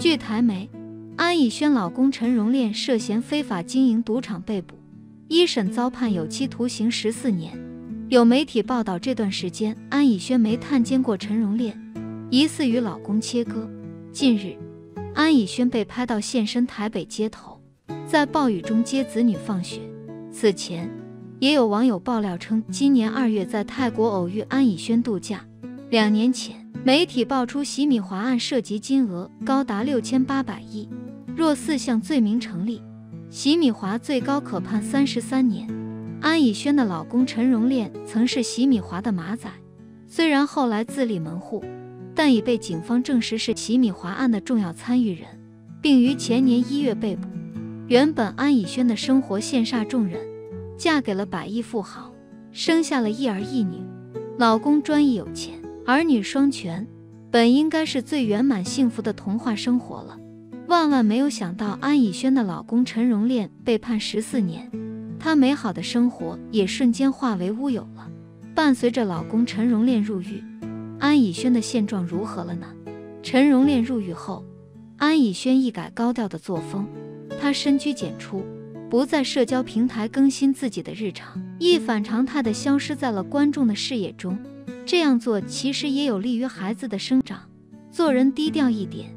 据台媒，安以轩老公陈荣炼涉嫌非法经营赌场被捕，一审遭判有期徒刑十四年。有媒体报道，这段时间安以轩没探监过陈荣炼，疑似与老公切割。近日，安以轩被拍到现身台北街头，在暴雨中接子女放学。此前，也有网友爆料称，今年二月在泰国偶遇安以轩度假。两年前，媒体爆出洗米华案涉及金额高达六千八百亿，若四项罪名成立，洗米华最高可判三十三年。安以轩的老公陈荣炼曾是洗米华的马仔，虽然后来自立门户，但已被警方证实是洗米华案的重要参与人，并于前年一月被捕。原本安以轩的生活羡煞众人，嫁给了百亿富豪，生下了一儿一女，老公专一有钱。儿女双全，本应该是最圆满幸福的童话生活了。万万没有想到，安以轩的老公陈荣炼被判十四年，她美好的生活也瞬间化为乌有了。伴随着老公陈荣炼入狱，安以轩的现状如何了呢？陈荣炼入狱后，安以轩一改高调的作风，她深居简出，不在社交平台更新自己的日常，一反常态的消失在了观众的视野中。这样做其实也有利于孩子的生长。做人低调一点，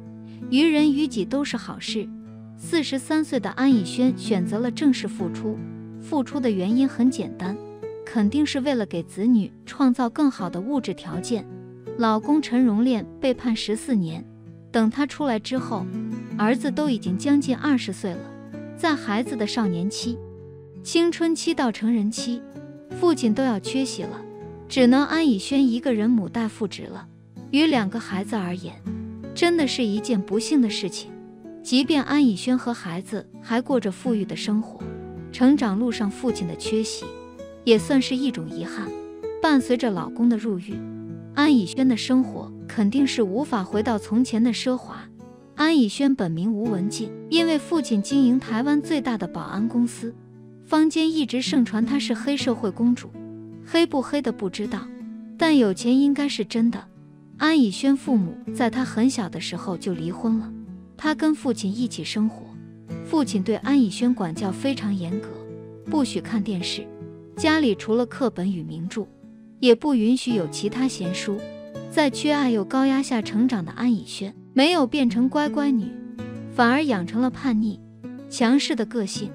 于人于己都是好事。四十三岁的安以轩选择了正式复出，复出的原因很简单，肯定是为了给子女创造更好的物质条件。老公陈荣炼被判十四年，等他出来之后，儿子都已经将近二十岁了。在孩子的少年期、青春期到成人期，父亲都要缺席了。只能安以轩一个人母带父职了。于两个孩子而言，真的是一件不幸的事情。即便安以轩和孩子还过着富裕的生活，成长路上父亲的缺席，也算是一种遗憾。伴随着老公的入狱，安以轩的生活肯定是无法回到从前的奢华。安以轩本名吴文静，因为父亲经营台湾最大的保安公司，坊间一直盛传她是黑社会公主。黑不黑的不知道，但有钱应该是真的。安以轩父母在他很小的时候就离婚了，他跟父亲一起生活。父亲对安以轩管教非常严格，不许看电视，家里除了课本与名著，也不允许有其他闲书。在缺爱又高压下成长的安以轩，没有变成乖乖女，反而养成了叛逆、强势的个性。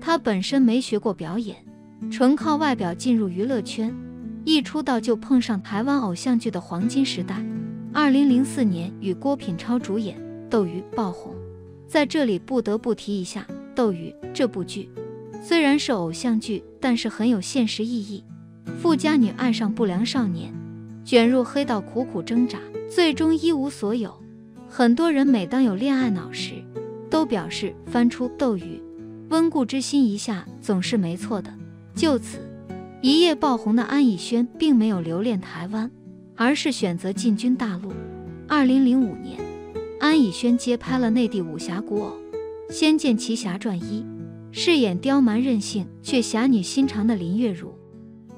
她本身没学过表演。纯靠外表进入娱乐圈，一出道就碰上台湾偶像剧的黄金时代。二零零四年与郭品超主演《斗鱼》爆红。在这里不得不提一下《斗鱼》这部剧，虽然是偶像剧，但是很有现实意义。富家女爱上不良少年，卷入黑道苦苦挣扎，最终一无所有。很多人每当有恋爱脑时，都表示翻出《斗鱼》，温故知新一下总是没错的。就此一夜爆红的安以轩，并没有留恋台湾，而是选择进军大陆。二零零五年，安以轩接拍了内地武侠古偶《仙剑奇侠传一》，饰演刁蛮任性却侠女心肠的林月如。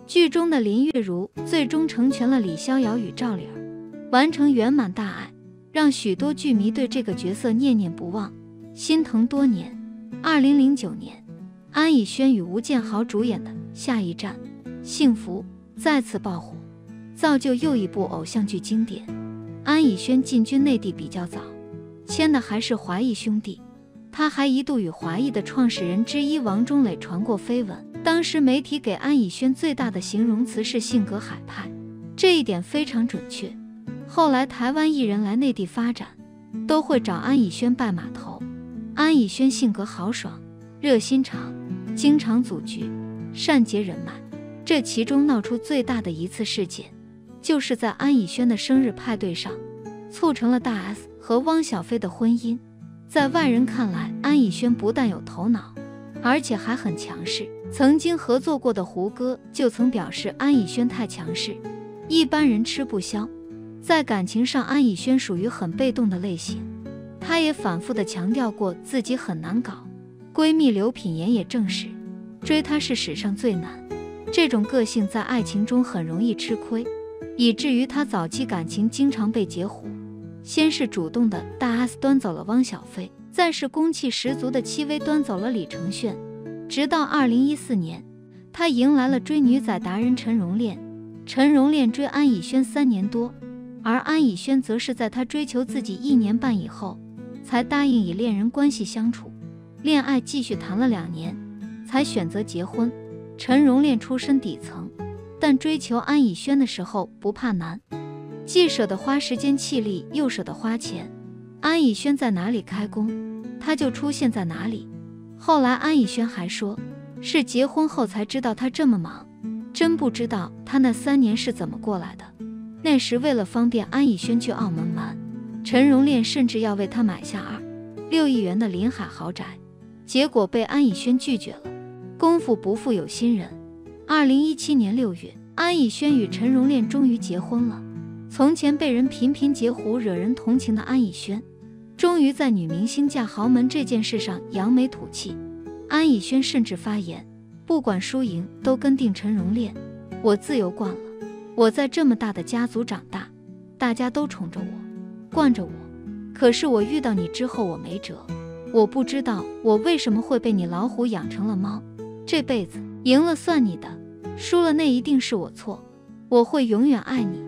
剧中的林月如最终成全了李逍遥与赵丽儿，完成圆满大爱，让许多剧迷对这个角色念念不忘，心疼多年。二零零九年。安以轩与吴建豪主演的《下一站幸福》再次爆火，造就又一部偶像剧经典。安以轩进军内地比较早，签的还是华谊兄弟，他还一度与华谊的创始人之一王中磊传过绯闻。当时媒体给安以轩最大的形容词是性格海派，这一点非常准确。后来台湾艺人来内地发展，都会找安以轩拜码头。安以轩性格豪爽，热心肠。经常组局，善结人脉。这其中闹出最大的一次事件，就是在安以轩的生日派对上，促成了大 S 和汪小菲的婚姻。在外人看来，安以轩不但有头脑，而且还很强势。曾经合作过的胡歌就曾表示安以轩太强势，一般人吃不消。在感情上，安以轩属于很被动的类型，她也反复的强调过自己很难搞。闺蜜刘品言也证实，追她是史上最难。这种个性在爱情中很容易吃亏，以至于她早期感情经常被截胡。先是主动的大 S 端走了汪小菲，再是攻气十足的戚薇端走了李承铉，直到二零一四年，他迎来了追女仔达人陈荣炼。陈荣炼追安以轩三年多，而安以轩则是在他追求自己一年半以后，才答应以恋人关系相处。恋爱继续谈了两年，才选择结婚。陈荣炼出身底层，但追求安以轩的时候不怕难。既舍得花时间气力，又舍得花钱。安以轩在哪里开工，他就出现在哪里。后来安以轩还说，是结婚后才知道他这么忙，真不知道他那三年是怎么过来的。那时为了方便安以轩去澳门玩，陈荣炼甚至要为他买下二六亿元的临海豪宅，结果被安以轩拒绝了。功夫不负有心人，二零一七年六月，安以轩与陈荣炼终于结婚了。从前被人频频截胡、惹人同情的安以轩，终于在女明星嫁豪门这件事上扬眉吐气。安以轩甚至发言，不管输赢都跟定陈荣炼。我自由惯了，我在这么大的家族长大，大家都宠着我，惯着我。可是我遇到你之后，我没辙。我不知道我为什么会被你老虎养成了猫。这辈子赢了算你的，输了那一定是我错。我会永远爱你。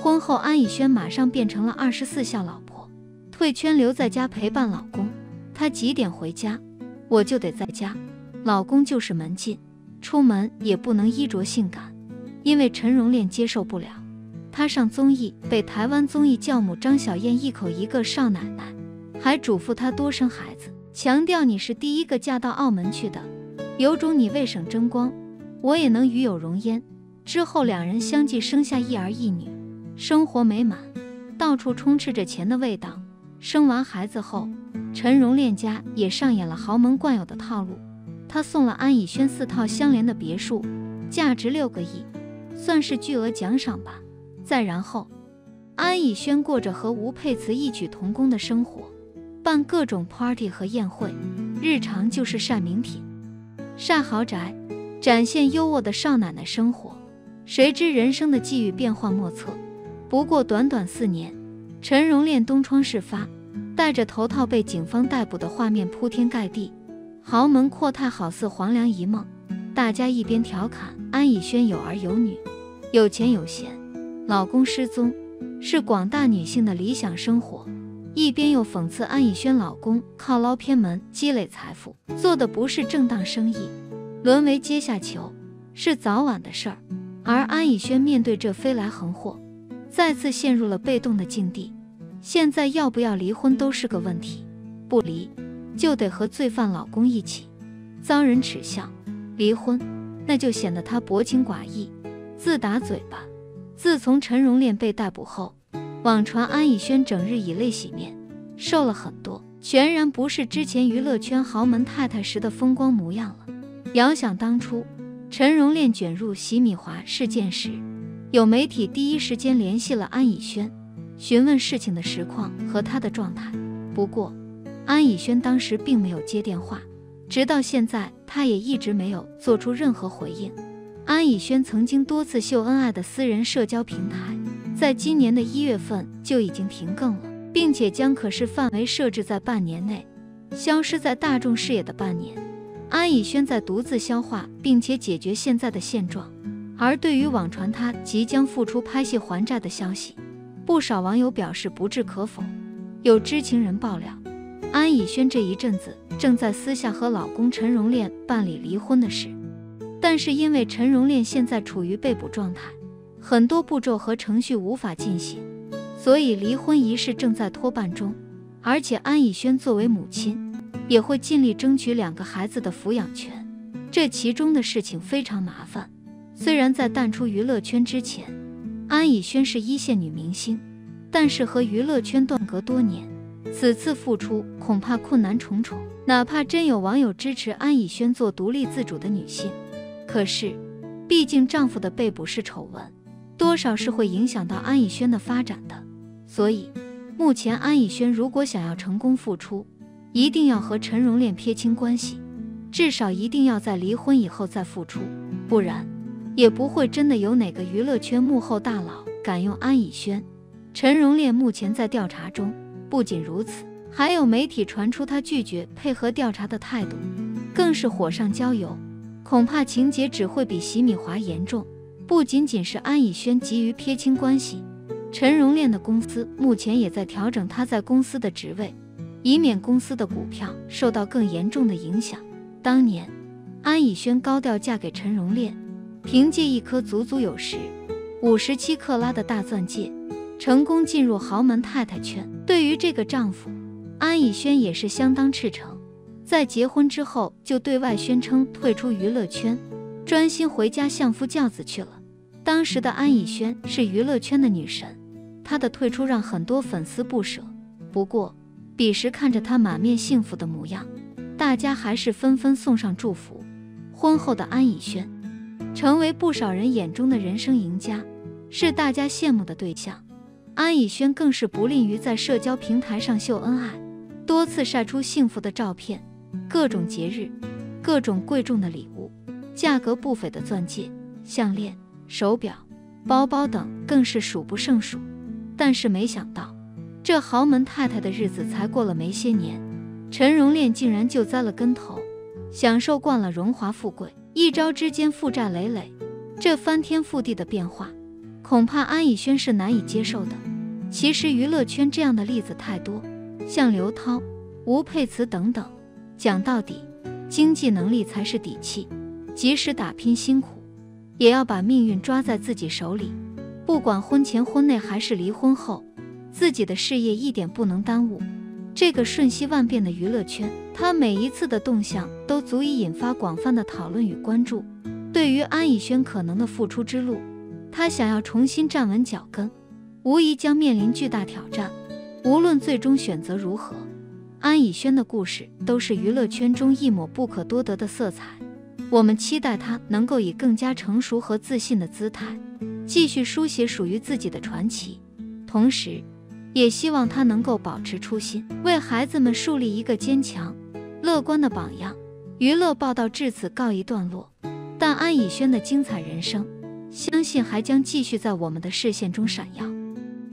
婚后，安以轩马上变成了二十四孝老婆，退圈留在家陪伴老公。她几点回家，我就得在家，老公就是门禁，出门也不能衣着性感，因为陈荣炼接受不了。她上综艺被台湾综艺教母张小燕一口一个少奶奶，还嘱咐她多生孩子，强调你是第一个嫁到澳门去的，有种你为省争光，我也能与有荣焉。之后两人相继生下一儿一女。生活美满，到处充斥着钱的味道。生完孩子后，陈荣炼家也上演了豪门惯有的套路。他送了安以轩四套相连的别墅，价值六个亿，算是巨额奖赏吧。再然后，安以轩过着和吴佩慈异曲同工的生活，办各种 party 和宴会，日常就是晒名品、晒豪宅，展现优渥的少奶奶生活。谁知人生的际遇变幻莫测。不过短短四年，陈荣炼东窗事发，戴着头套被警方逮捕的画面铺天盖地，豪门阔太好似黄粱一梦。大家一边调侃安以轩有儿有女，有钱有闲，老公失踪，是广大女性的理想生活，一边又讽刺安以轩老公靠捞偏门积累财富，做的不是正当生意，沦为阶下囚，是早晚的事儿。而安以轩面对这飞来横祸。再次陷入了被动的境地，现在要不要离婚都是个问题，不离就得和罪犯老公一起遭人耻笑，离婚那就显得他薄情寡义、自打嘴巴。自从陈荣炼被逮捕后，网传安以轩整日以泪洗面，瘦了很多，全然不是之前娱乐圈豪门太太时的风光模样了。遥想当初，陈荣炼卷入洗米华事件时。有媒体第一时间联系了安以轩，询问事情的实况和他的状态。不过，安以轩当时并没有接电话，直到现在，他也一直没有做出任何回应。安以轩曾经多次秀恩爱的私人社交平台，在今年的一月份就已经停更了，并且将可视范围设置在半年内，消失在大众视野的半年。安以轩在独自消化并且解决现在的现状。而对于网传他即将复出拍戏还债的消息，不少网友表示不置可否。有知情人爆料，安以轩这一阵子正在私下和老公陈荣炼办理离婚的事，但是因为陈荣炼现在处于被捕状态，很多步骤和程序无法进行，所以离婚仪式正在拖办中。而且安以轩作为母亲，也会尽力争取两个孩子的抚养权，这其中的事情非常麻烦。虽然在淡出娱乐圈之前，安以轩是一线女明星，但是和娱乐圈断隔多年，此次复出恐怕困难重重。哪怕真有网友支持安以轩做独立自主的女性，可是，毕竟丈夫的被捕是丑闻，多少是会影响到安以轩的发展的。所以，目前安以轩如果想要成功复出，一定要和陈荣炼撇清关系，至少一定要在离婚以后再复出，不然。也不会真的有哪个娱乐圈幕后大佬敢用安以轩陈荣炼目前在调查中。不仅如此，还有媒体传出他拒绝配合调查的态度，更是火上浇油。恐怕情节只会比席米华严重。不仅仅是安以轩急于撇清关系，陈荣炼的公司目前也在调整他在公司的职位，以免公司的股票受到更严重的影响。当年，安以轩高调嫁给陈荣炼，凭借一颗足足有十五十七克拉的大钻戒，成功进入豪门太太圈。对于这个丈夫，安以轩也是相当赤诚。在结婚之后，就对外宣称退出娱乐圈，专心回家相夫教子去了。当时的安以轩是娱乐圈的女神，她的退出让很多粉丝不舍。不过，彼时看着她满面幸福的模样，大家还是纷纷送上祝福。婚后的安以轩，成为不少人眼中的人生赢家，是大家羡慕的对象。安以轩更是不吝于在社交平台上秀恩爱，多次晒出幸福的照片，各种节日，各种贵重的礼物，价格不菲的钻戒、项链。手表、包包等更是数不胜数，但是没想到，这豪门太太的日子才过了没些年，陈荣炼竟然就栽了跟头，享受惯了荣华富贵，一朝之间负债累累，这翻天覆地的变化，恐怕安以轩是难以接受的。其实娱乐圈这样的例子太多，像刘涛、吴佩慈等等，讲到底，经济能力才是底气，即使打拼辛苦。也要把命运抓在自己手里，不管婚前婚内还是离婚后，自己的事业一点不能耽误。这个瞬息万变的娱乐圈，他每一次的动向都足以引发广泛的讨论与关注。对于安以轩可能的复出之路，他想要重新站稳脚跟，无疑将面临巨大挑战。无论最终选择如何，安以轩的故事都是娱乐圈中一抹不可多得的色彩。我们期待他能够以更加成熟和自信的姿态，继续书写属于自己的传奇，同时，也希望他能够保持初心，为孩子们树立一个坚强、乐观的榜样。娱乐报道至此告一段落，但安以轩的精彩人生，相信还将继续在我们的视线中闪耀。